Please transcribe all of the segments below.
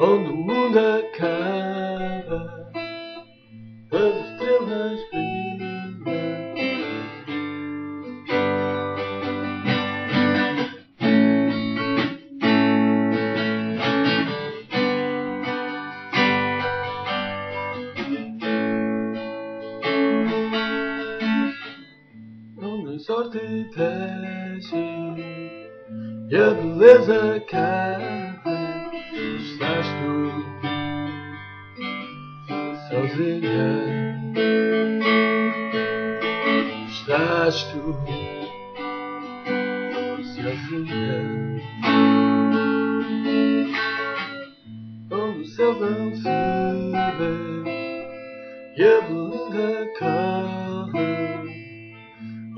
Onde o mundo acaba, as estrelas A sorte desce e a beleza cai, estás tu sozinha. Estás tu sozinha. Onde o céu não se vê e a beleza corre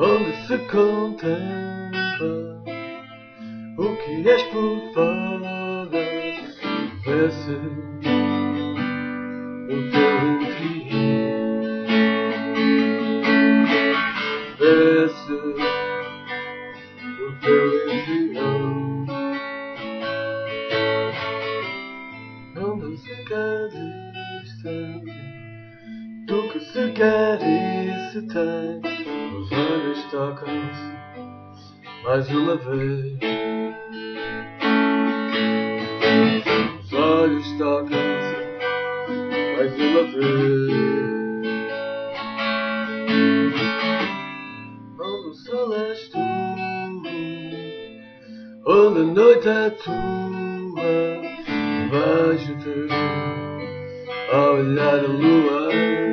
onde se contempla o que és por fora, vê-se o teu interior, vê-se o teu interior, onde se quer distância do que se quer e se tem. Os olhos tocam-se mais uma vez. Os olhos tocam-se mais uma vez. Onde o sol és tu, onde a noite é tua, vejo-te a olhar a lua.